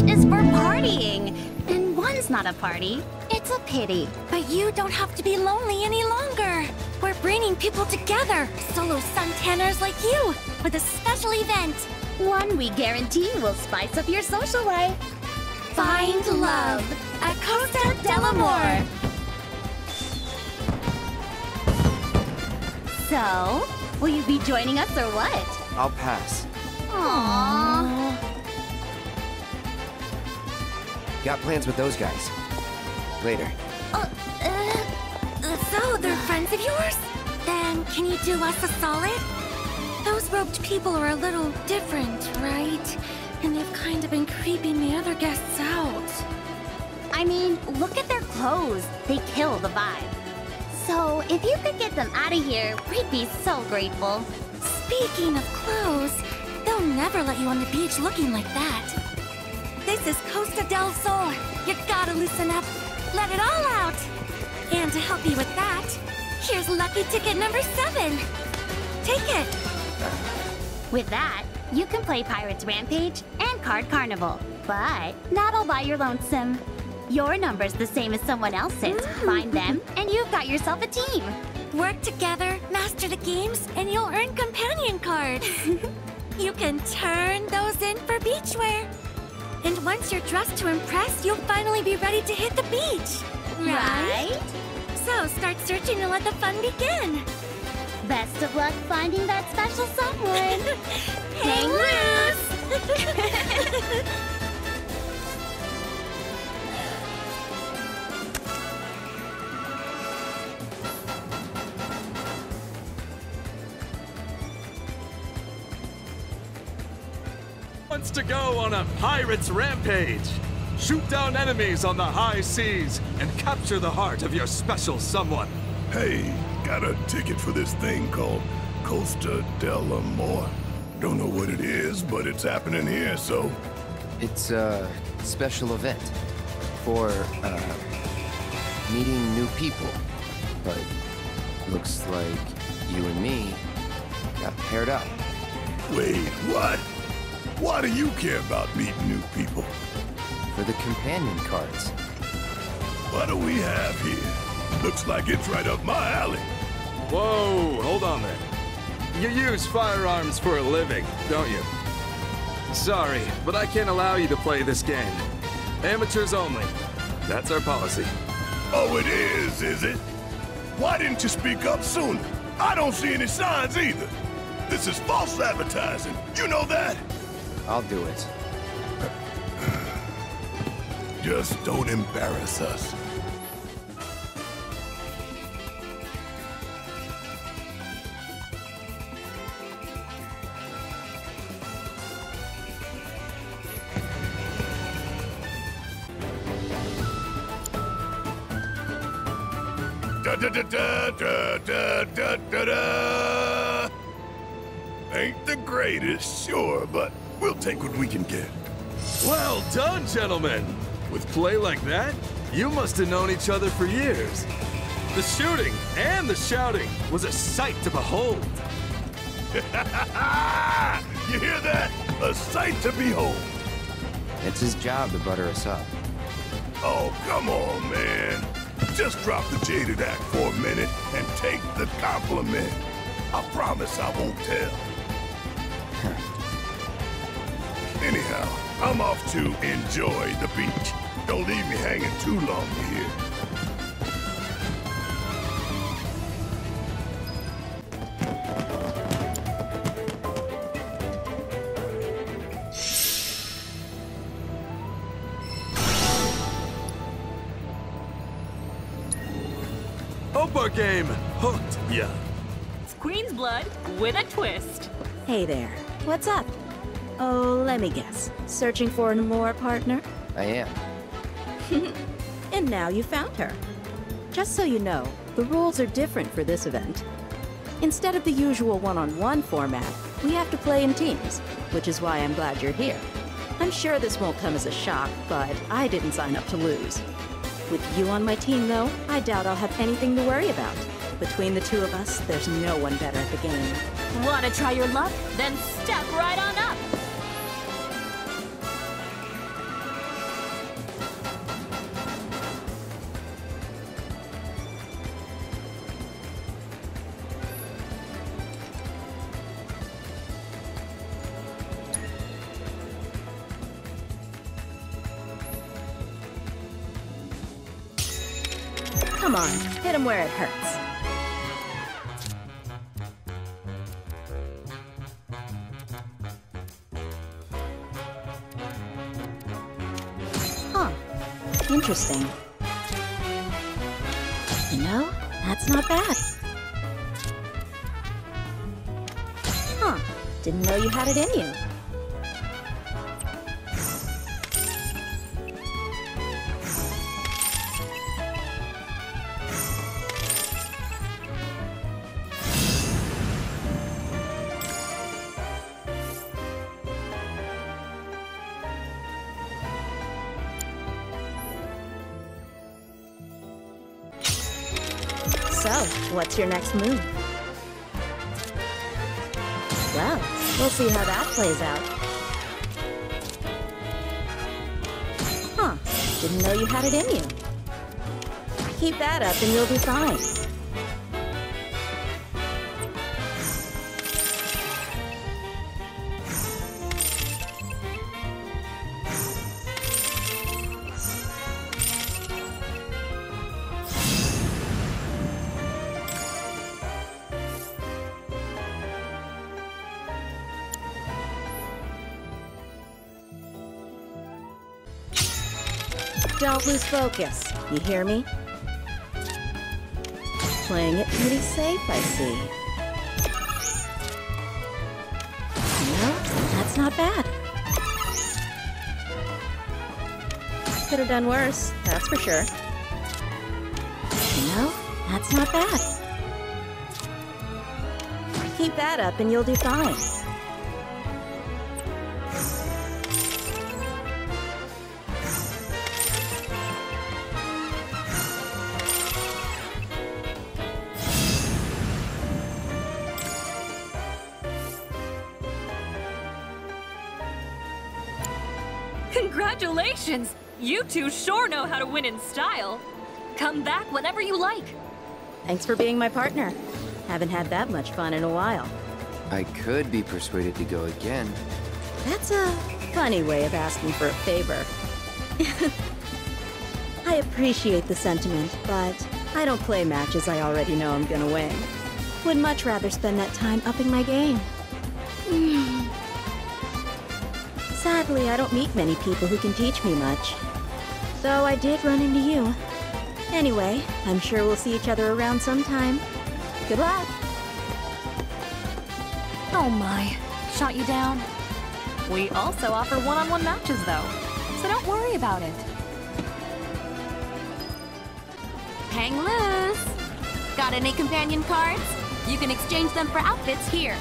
is for partying. And one's not a party. It's a pity. But you don't have to be lonely any longer. We're bringing people together, solo suntanners like you, with a special event. One we guarantee will spice up your social life. Find love at Costa del Amor. So, will you be joining us or what? I'll pass. Aww. Got plans with those guys. Later. Uh, uh, so, they're friends of yours? Then, can you do us a solid? Those robed people are a little different, right? And they've kind of been creeping the other guests out. I mean, look at their clothes. They kill the vibe. So, if you could get them out of here, we'd be so grateful. Speaking of clothes, they'll never let you on the beach looking like that. This is Costa del Sol. You gotta loosen up. Let it all out. And to help you with that, here's lucky ticket number seven. Take it. With that, you can play Pirates Rampage and Card Carnival, but not all by your lonesome. Your number's the same as someone else's. Find them, and you've got yourself a team. Work together, master the games, and you'll earn companion cards. you can turn those in for beachwear. And once you're dressed to impress, you'll finally be ready to hit the beach. Right? So start searching and let the fun begin. Best of luck finding that special someone. Hang loose! to go on a pirate's rampage. Shoot down enemies on the high seas and capture the heart of your special someone. Hey, got a ticket for this thing called Costa del Amor. Don't know what it is, but it's happening here, so... It's a special event for, uh, meeting new people. But looks like you and me got paired up. Wait, what? Why do you care about meeting new people? For the companion cards. What do we have here? Looks like it's right up my alley. Whoa, hold on there. You use firearms for a living, don't you? Sorry, but I can't allow you to play this game. Amateurs only. That's our policy. Oh, it is, is it? Why didn't you speak up sooner? I don't see any signs either. This is false advertising. You know that? I'll do it. Just don't embarrass us. Da, da, da, da da da da da da. Ain't the greatest, sure, but we'll take what we can get. Well done, gentlemen! With play like that, you must have known each other for years. The shooting and the shouting was a sight to behold. you hear that? A sight to behold. It's his job to butter us up. Oh, come on, man. Just drop the jaded act for a minute and take the compliment. I promise I won't tell. Anyhow, I'm off to enjoy the beach. Don't leave me hanging too long here. Opa game! Hooked ya! It's Queen's blood with a twist. Hey there. What's up? Oh, let me guess. Searching for an Amor partner? I am. And now you found her. Just so you know, the rules are different for this event. Instead of the usual one-on-one format, we have to play in teams, which is why I'm glad you're here. I'm sure this won't come as a shock, but I didn't sign up to lose. With you on my team, though, I doubt I'll have anything to worry about. Between the two of us, there's no one better at the game. Wanna try your luck? Then step right on up. Where it hurts. Huh. Interesting. You know, that's not bad. Huh. Didn't know you had it in you. What's your next move? Well, we'll see how that plays out. Huh, didn't know you had it in you. Keep that up and you'll be fine. Don't lose focus. You hear me? Playing it pretty safe, I see. No, that's not bad. Could have done worse, that's for sure. No, that's not bad. Keep that up and you'll do fine. Congratulations! You two sure know how to win in style. Come back whenever you like. Thanks for being my partner. Haven't had that much fun in a while. I could be persuaded to go again. That's a funny way of asking for a favor. I appreciate the sentiment, but I don't play matches I already know I'm gonna win. Would much rather spend that time upping my game. Hmm. Sadly, I don't meet many people who can teach me much. Though I did run into you. Anyway, I'm sure we'll see each other around sometime. Good luck! Oh my, shot you down? We also offer one-on-one matches though, so don't worry about it. Hang loose! Got any companion cards? You can exchange them for outfits here.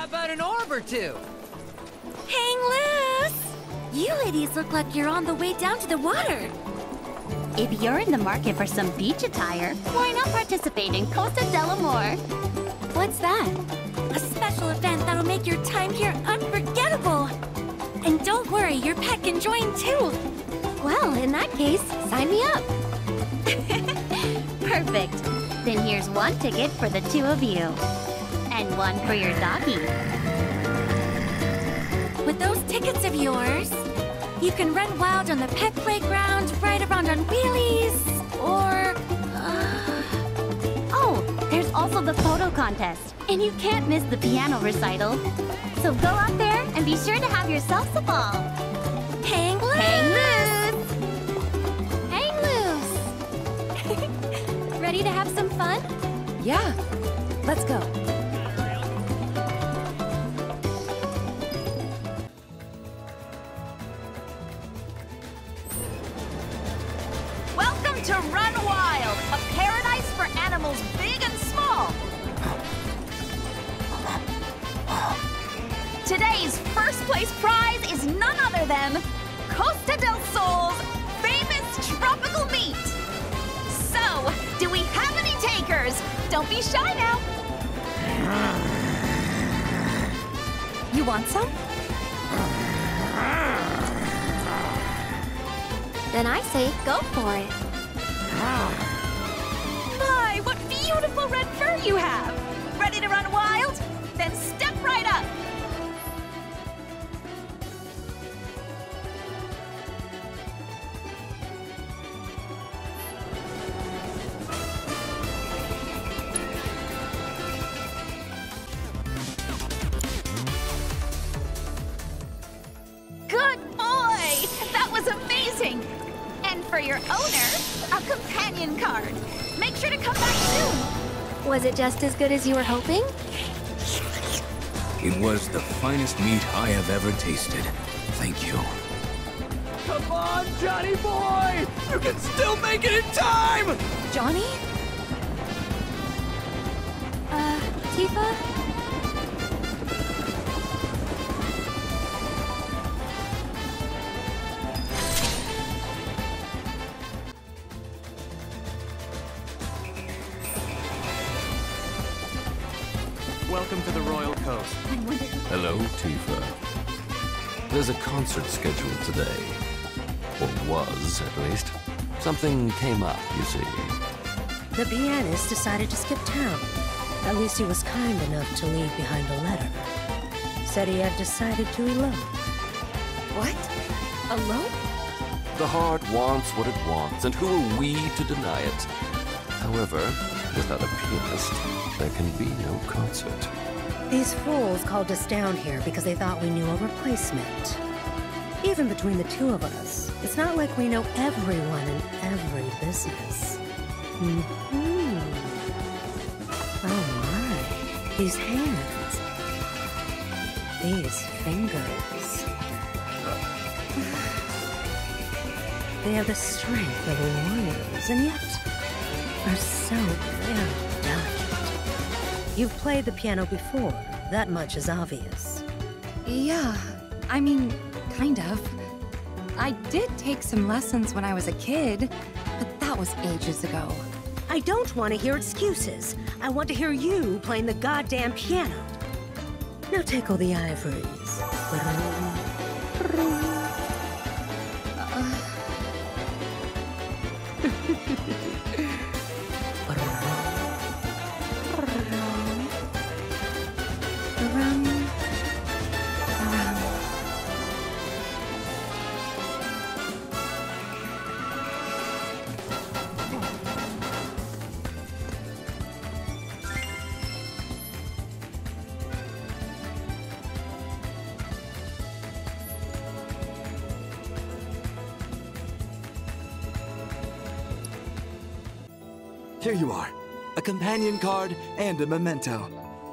How about an orb or two? Hang loose! You ladies look like you're on the way down to the water. If you're in the market for some beach attire, why not participate in Costa del Amor? What's that? A special event that'll make your time here unforgettable. And don't worry, your pet can join too. Well, in that case, sign me up. Perfect. Then here's one ticket for the two of you. And one for your doggy. With those tickets of yours, you can run wild on the pet playground, ride around on wheelies, or... uh, Oh, there's also the photo contest. And you can't miss the piano recital. So go out there and be sure to have yourselves a ball. hang loose! Hang loose! Hang loose! Ready to have some fun? Yeah, let's go. Today's first place prize is none other than Costa del Sol's famous tropical meat. So, do we have any takers? Don't be shy now. You want some? Then I say go for it. My, what beautiful red fur you have! Ready to run wild? Then step right up! For your owner, a companion card. Make sure to come back soon. Was it just as good as you were hoping? It was the finest meat I have ever tasted. Thank you. Come on, Johnny boy! You can still make it in time! Johnny? Uh, Tifa? A concert scheduled today. Or was, at least. Something came up, you see. The pianist decided to skip town. At least he was kind enough to leave behind a letter. Said he had decided to elope. What? Elope? The heart wants what it wants, and who are we to deny it? However, without a pianist, there can be no concert. These fools called us down here because they thought we knew a replacement. Even between the two of us, it's not like we know everyone in every business. hmm Oh my. These hands. These fingers. They have the strength of warriors, and yet are so very delicate. You've played the piano before. That much is obvious. Yeah, I mean, kind of. I did take some lessons when I was a kid, but that was ages ago. I don't want to hear excuses. I want to hear you playing the goddamn piano. Now tickle the ivories. Here you are. A companion card and a memento.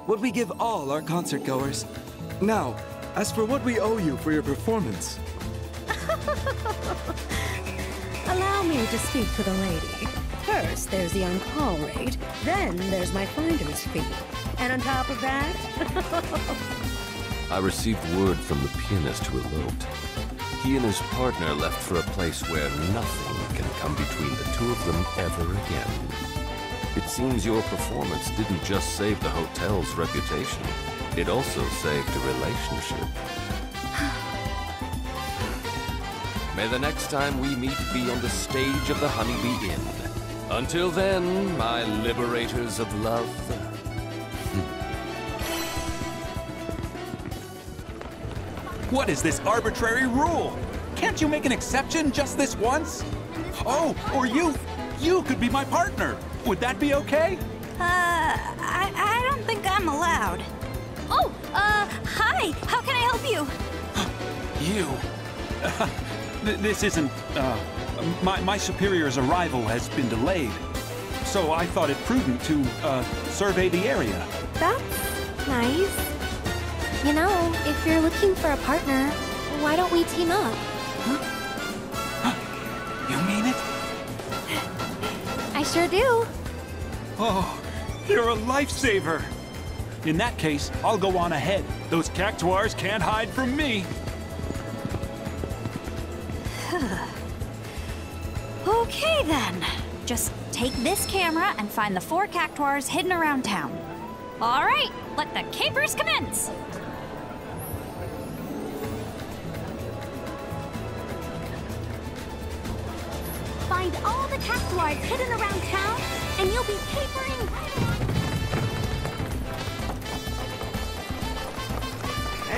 What we give all our concert goers. Now, as for what we owe you for your performance. Allow me to speak for the lady. First, there's the on-call rate. Then there's my finder's fee. And on top of that... I received word from the pianist who eloped. He and his partner left for a place where nothing can come between the two of them ever again. It seems your performance didn't just save the hotel's reputation, it also saved a relationship. May the next time we meet be on the stage of the Honeybee Inn. Until then, my liberators of love. What is this arbitrary rule? Can't you make an exception just this once? Oh, or you, you could be my partner. Would that be okay? Uh, I, I don't think I'm allowed. Oh, uh, hi. How can I help you? You. Th- this isn't, uh, my, my superior's arrival has been delayed. So I thought it prudent to, uh, survey the area. That's nice. You know, if you're looking for a partner, why don't we team up? You sure do. Oh, you're a lifesaver. In that case, I'll go on ahead. Those cactuars can't hide from me. okay then. Just take this camera and find the four cactuars hidden around town. All right, let the capers commence. All the hidden around town, and you'll be capering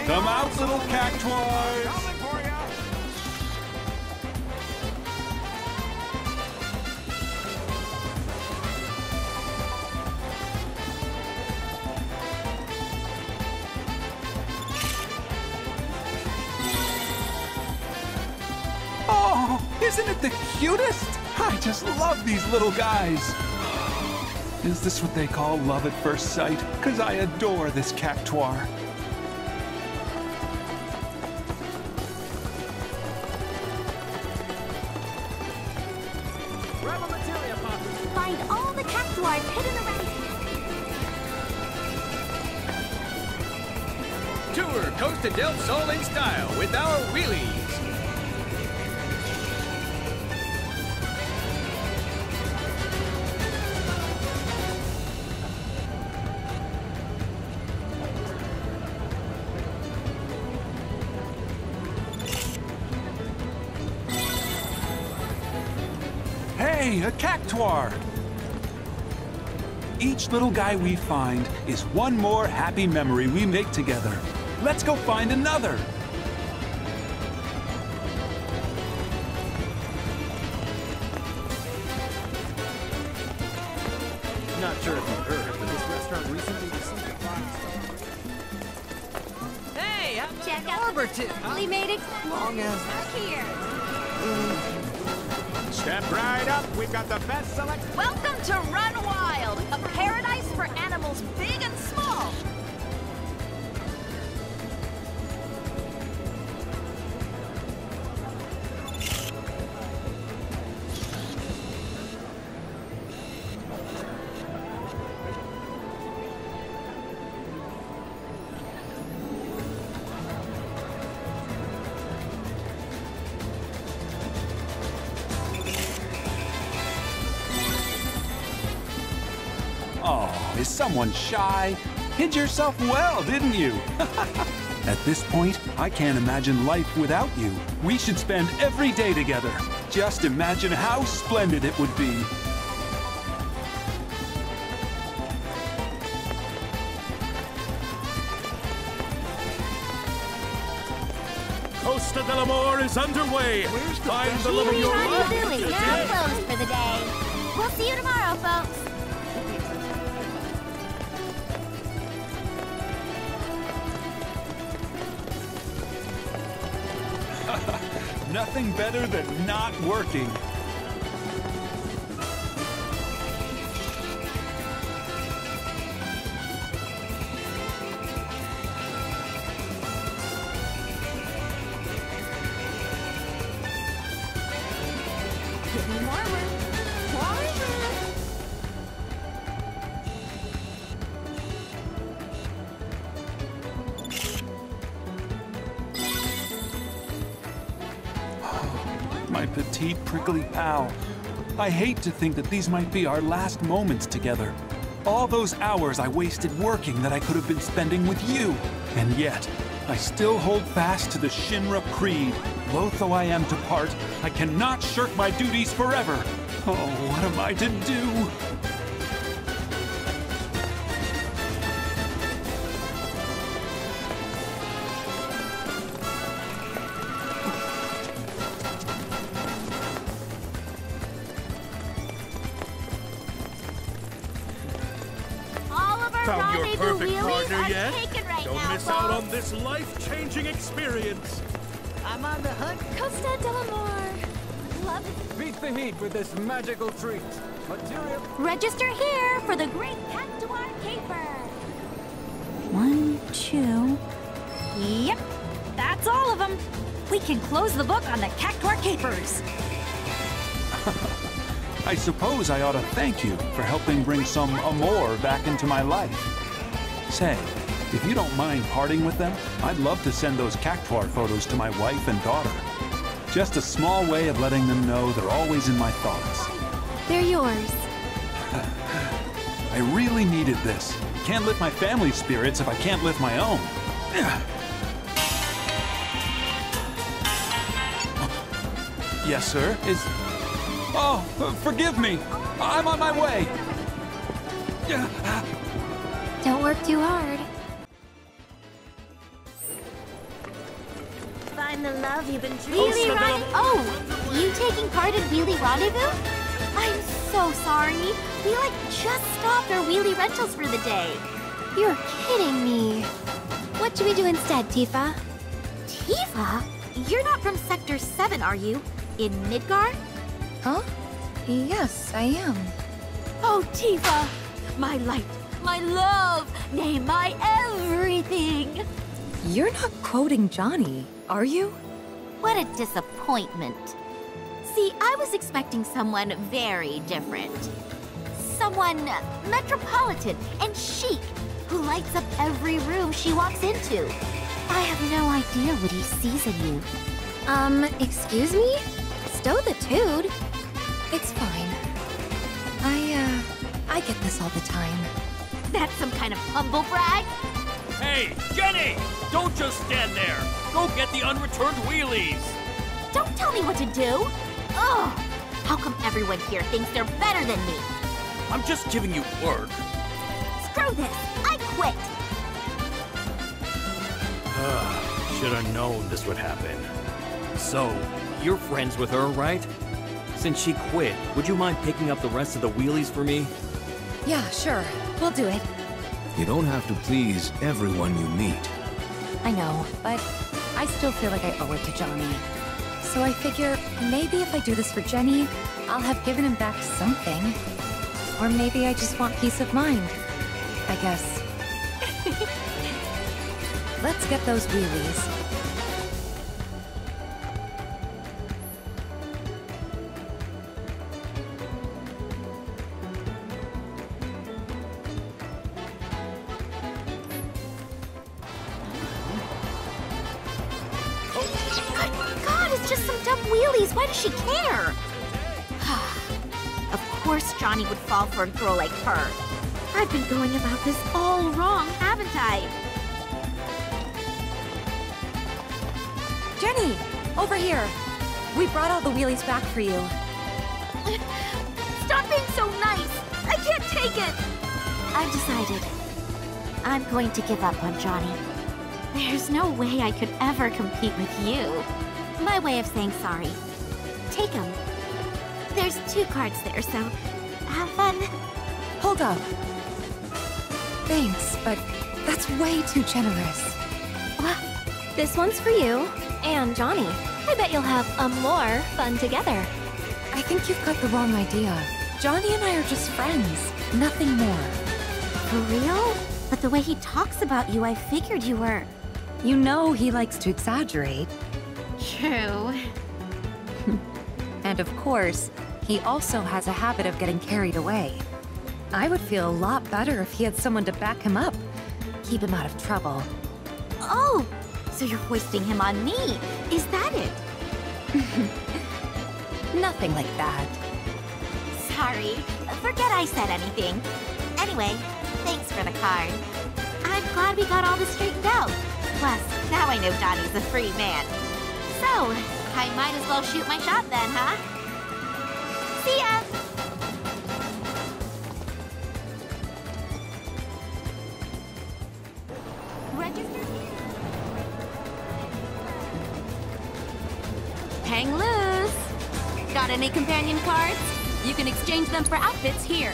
Come out, little cactuars! Oh, isn't it the cutest? I just love these little guys. Is this what they call love at first sight? Because I adore this cactuar. Find all the cactuars hidden around Tour Costa del Sol in style with our wheelies. Hey, a cactuar! Each little guy we find is one more happy memory we make together. Let's go find another! Someone shy? Hid yourself well, didn't you? At this point, I can't imagine life without you. We should spend every day together. Just imagine how splendid it would be. Costa del Amor is underway. Find the love of your Johnny life. Billy, now closed for the day. We'll see you tomorrow, folks. Nothing better than not working. My petite, prickly pal. I hate to think that these might be our last moments together. All those hours I wasted working that I could have been spending with you. And yet, I still hold fast to the Shinra Creed. Loath though I am to part, I cannot shirk my duties forever. Oh, what am I to do? This life-changing experience. I'm on the hunt. Costa del Amor. Love it. Beat the heat with this magical treat. Material. Register here for the Great Cactuar Caper. One, two. Yep, that's all of them. We can close the book on the Cactuar Capers. I suppose I ought to thank you for helping bring some amour back into my life. Say, if you don't mind parting with them, I'd love to send those cactuar photos to my wife and daughter. Just a small way of letting them know they're always in my thoughts. They're yours. I really needed this. Can't lift my family's spirits if I can't lift my own. Yes, sir. Is. Oh, forgive me. I'm on my way. Don't work too hard. Find the love you've been Wheelie oh, Rendezvous? Oh, you taking part in Wheelie Rendezvous? I'm so sorry. We like just stopped our wheelie rentals for the day. You're kidding me. What should we do instead, Tifa? Tifa? You're not from Sector 7, are you? In Midgar? Huh? Yes, I am. Oh, Tifa! My light, my love, nay, my everything! You're not quoting Johnny, are you? What a disappointment. See, I was expecting someone very different. Someone metropolitan and chic, who lights up every room she walks into. I have no idea what he sees in you. Um, excuse me? Stow the Toad? It's fine. I, uh, I get this all the time. That's some kind of humble brag? Hey, Jenny! Don't just stand there! Go get the unreturned wheelies! Don't tell me what to do! Ugh! How come everyone here thinks they're better than me? I'm just giving you work. Screw this! I quit! Ugh! Should have known this would happen. So, you're friends with her, right? Since she quit, would you mind picking up the rest of the wheelies for me? Yeah, sure. We'll do it. You don't have to please everyone you meet. I know, but I still feel like I owe it to Johnny. So I figure maybe if I do this for Jenny, I'll have given him back something. Or maybe I just want peace of mind. I guess. Let's get those wheelies. Would fall for a girl like her. I've been going about this all wrong, haven't I? Jenny! Over here! We brought all the wheelies back for you. Stop being so nice! I can't take it! I've decided. I'm going to give up on Johnny. There's no way I could ever compete with you. My way of saying sorry. Take them. There's two cards there, so have fun. Hold up. Thanks, but that's way too generous. Well, this one's for you and Johnny. I bet you'll have a more fun together. I think you've got the wrong idea. Johnny and I are just friends, nothing more. For real? But the way he talks about you, I figured you were. You know he likes to exaggerate. True. And of course, he also has a habit of getting carried away. I would feel a lot better if he had someone to back him up, keep him out of trouble. Oh, so you're hoisting him on me. Is that it? Nothing like that. Sorry. Forget I said anything. Anyway, thanks for the card. I'm glad we got all this straightened out. Plus, now I know Johnny's a free man. So, I might as well shoot my shot then, huh? See ya! Register Hang loose! Got any companion cards? You can exchange them for outfits here.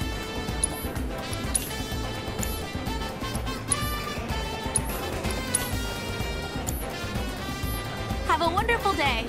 Have a wonderful day!